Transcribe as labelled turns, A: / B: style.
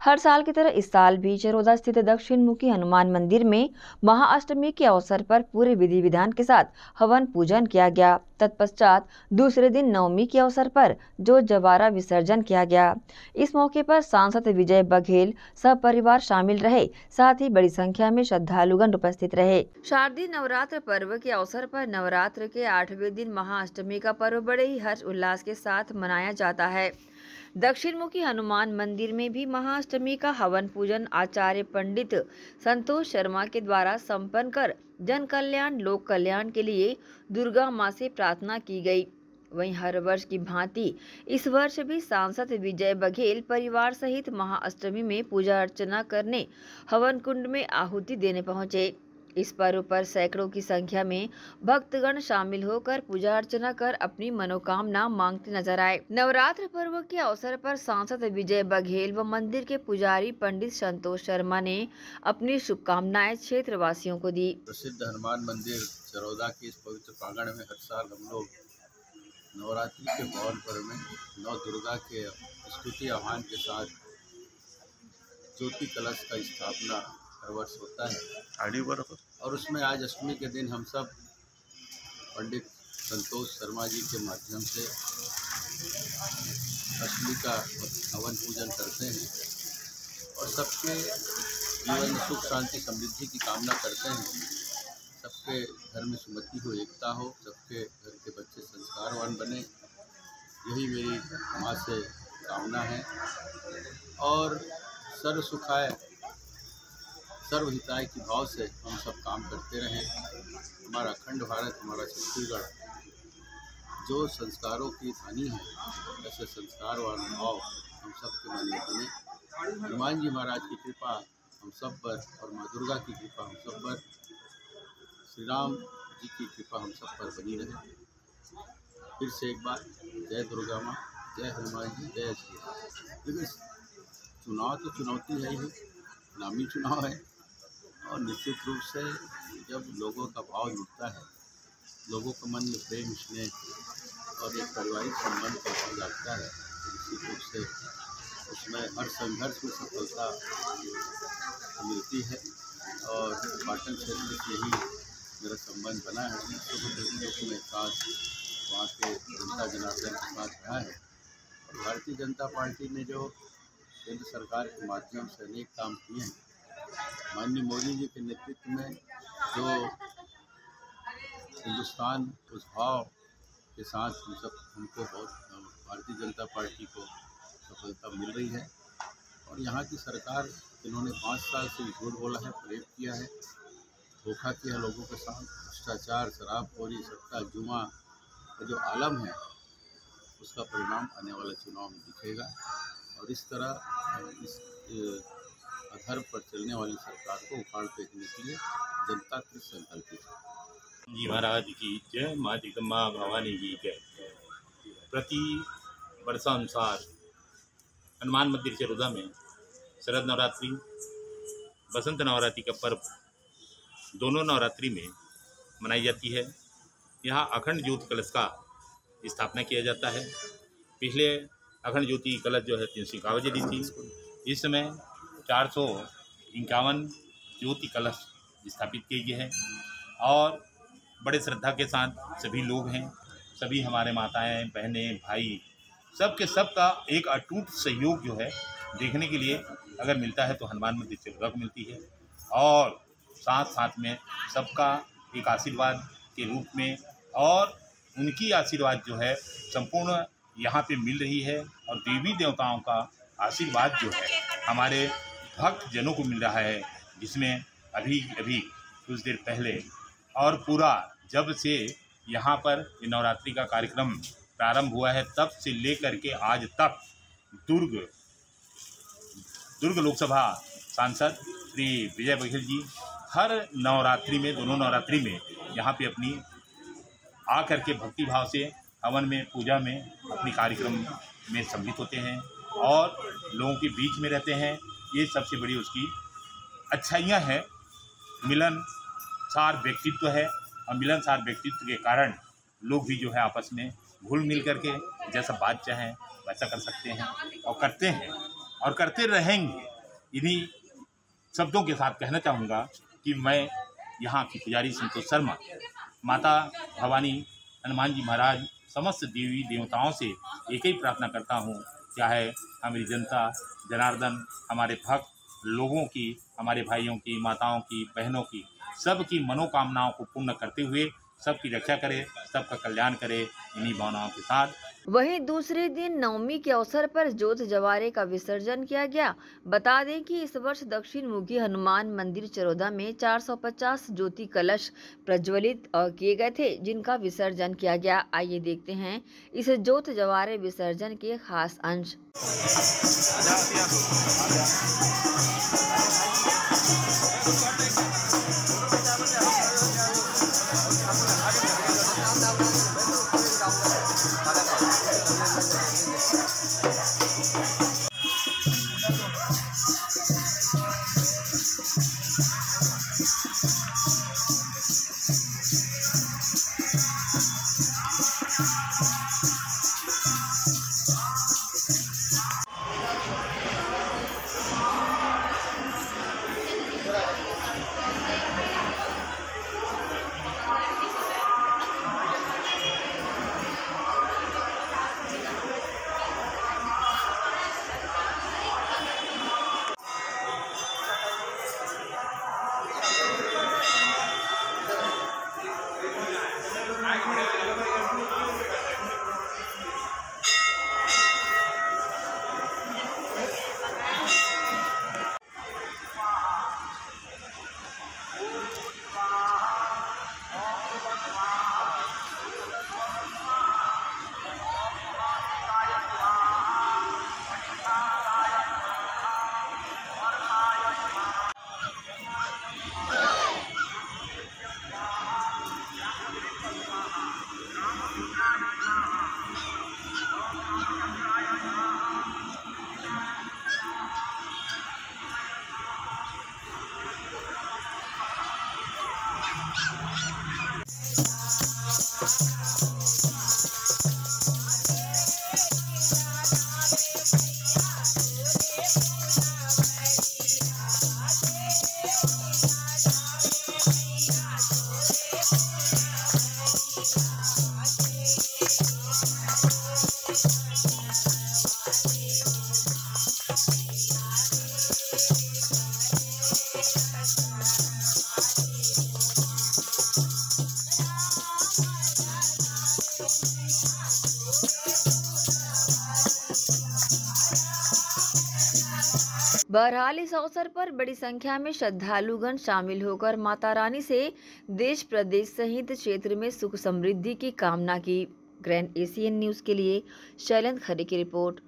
A: हर साल की तरह इस साल भी चरोदा स्थित दक्षिण मुखी हनुमान मंदिर में महाअष्टमी के अवसर पर पूरे विधि विधान के साथ हवन पूजन किया गया। तत्पश्चात दूसरे दिन नवमी के अवसर पर जो जवारा विसर्जन किया गया। इस मौके पर सांसद विजय बघेल सब परिवार शामिल रहे, साथ ही बड़ी संख्या में श्रद्धालुगण उपस्थित रहे। शारदीय नवरात्र पर्व के अवसर पर नवरात्र के आठवें दिन महाअष्टमी का पर्व बड़े ही हर्ष उल्लास के साथ मनाया जाता है। दक्षिण मुखी हनुमान मंदिर में भी महाअष्टमी का हवन पूजन आचार्य पंडित संतोष शर्मा के द्वारा संपन्न कर जन कल्याण लोक कल्याण के लिए दुर्गा माँ से प्रार्थना की गई। वहीं हर वर्ष की भांति इस वर्ष भी सांसद विजय बघेल परिवार सहित महाअष्टमी में पूजा अर्चना करने हवन कुंड में आहुति देने पहुँचे। इस पर्व पर सैकड़ों की संख्या में भक्तगण शामिल होकर पूजा अर्चना कर अपनी मनोकामना मांगते नज़र आए। नवरात्र पर्व के अवसर पर सांसद विजय बघेल व मंदिर के पुजारी पंडित संतोष शर्मा ने अपनी शुभकामनाएँ क्षेत्र वासियों को दी।
B: प्रसिद्ध हनुमान मंदिर चरौदा के इस पवित्र प्रांगण में हर साल हम लोग नवरात्रि के पवन पर्व में नौ दुर्गा के स्तुति आह्वान के साथ ज्योति कलश का स्थापना हर वर्ष होता है। और उसमें आज अष्टमी के दिन हम सब पंडित संतोष शर्मा जी के माध्यम से अष्टमी का हवन पूजन करते हैं और सबके जीवन में सुख शांति समृद्धि की कामना करते हैं। सबके घर में सुमति हो एकता हो सबके घर के बच्चे संस्कारवान बने। यही मेरी माँ से कामना है। और सर्व सुखाय सर्वहिताय की भाव से हम सब काम करते रहें। हमारा अखंड भारत, हमारा छत्तीसगढ़, जो संस्कारों की हानि है, ऐसे संस्कार व भाव हम सब के मन में बने। हनुमान जी महाराज की कृपा हम सब पर और माँ दुर्गा की कृपा हम सब पर, श्री राम जी की कृपा हम सब पर बनी रहे। फिर से एक बार, जय दुर्गा माँ, जय हनुमान जी, जय श्री राम। लेकिन चुनाव तो चुनौती है ही, नामी चुनाव है। और निश्चित रूप से जब लोगों का भाव जुटता है, लोगों के मन में प्रेम, स्नेह और एक पारिवारिक संबंध का भाव जागता है, निश्चित रूप से उसमें हर संघर्ष में सफलता मिलती है और पाटन क्षेत्र से ही मेरा संबंध बना है। तो मैं साथ वहाँ के जनता जनार्दन के साथ रहा है। और भारतीय जनता पार्टी ने जो केंद्र सरकार के माध्यम से अनेक काम किए हैं माननीय मोदी जी के नेतृत्व में जो हिंदुस्तान उस भाव के साथ हम सब बहुत, भारतीय जनता पार्टी को सफलता मिल रही है। और यहाँ की सरकार जिन्होंने पाँच साल से झूठ बोला है, प्रेम किया है, धोखा किया लोगों के साथ, भ्रष्टाचार शराबखोरी सत्ता जुमा का जो आलम है, उसका परिणाम आने वाले चुनाव में दिखेगा। और इस तरह, इस अधर्म पर चलने वाली सरकार को उखाड़ फेंकने के लिए जनता कृत संकल्पित है।
C: जी महाराज की जय, माँ जगदम्बा भवानी की जय। प्रति वर्षानुसार हनुमान मंदिर चरोदा में शरद नवरात्रि, बसंत नवरात्रि का पर्व दोनों नवरात्रि में मनाई जाती है। यहाँ अखंड ज्योति कलश का स्थापना किया जाता है। पिछले अखंड ज्योति कलश जो है तीन सौ इक्यावन थी। इस समय चार सौ इक्यावन ज्योति कलश स्थापित किए गए हैं। और बड़े श्रद्धा के साथ सभी लोग हैं, सभी हमारे माताएँ, बहनें, भाई सब के सब का एक अटूट सहयोग जो है देखने के लिए अगर मिलता है तो हनुमान मंदिर से रख मिलती है। और साथ साथ में सबका एक आशीर्वाद के रूप में और उनकी आशीर्वाद जो है संपूर्ण यहाँ पे मिल रही है और देवी देवताओं का आशीर्वाद जो है हमारे भक्त जनों को मिल रहा है जिसमें अभी अभी, कुछ देर पहले और पूरा जब से यहाँ पर नवरात्रि का कार्यक्रम प्रारंभ हुआ है, तब से लेकर के आज तक दुर्ग दुर्ग लोकसभा सांसद श्री विजय बघेल जी हर नवरात्रि में, दोनों नवरात्रि में यहाँ पे अपनी आकर के भक्ति भाव से हवन में, पूजा में अपनी कार्यक्रम में सम्मिलित होते हैं और लोगों के बीच में रहते हैं। ये सबसे बड़ी उसकी अच्छाइयाँ हैं। मिलन सार व्यक्तित्व है और मिलनसार व्यक्तित्व के कारण लोग भी जो है आपस में घुल मिल करके जैसा बात चाहें, वैसा कर सकते हैं और करते हैं और करते रहेंगे। इन्हीं शब्दों के साथ कहना चाहूँगा कि मैं यहाँ की पुजारी संतोष शर्मा, माता भवानी हनुमान जी महाराज, समस्त देवी देवताओं से एक ही प्रार्थना करता हूँ चाहे हमारी जनता जनार्दन, हमारे भक्त, लोगों की, हमारे भाइयों की, माताओं की, बहनों की, सबकी मनोकामनाओं को पूर्ण करते हुए सबकी रक्षा करे, सबका कल्याण करे, इन्हीं भावनाओं के साथ।
A: वहीं दूसरे दिन नवमी के अवसर पर ज्योत जवारे का विसर्जन किया गया। बता दें कि इस वर्ष दक्षिण मुखी हनुमान मंदिर चरोदा में 450 ज्योति कलश प्रज्वलित किए गए थे, जिनका विसर्जन किया गया। आइए देखते हैं इस ज्योत जवारे विसर्जन के खास अंश। बहरहाल, इस अवसर पर बड़ी संख्या में श्रद्धालुगण शामिल होकर माता रानी से देश प्रदेश सहित क्षेत्र में सुख समृद्धि की कामना की। ग्रैंड एशियन न्यूज़ के लिए शैलेंद्र खरे की रिपोर्ट।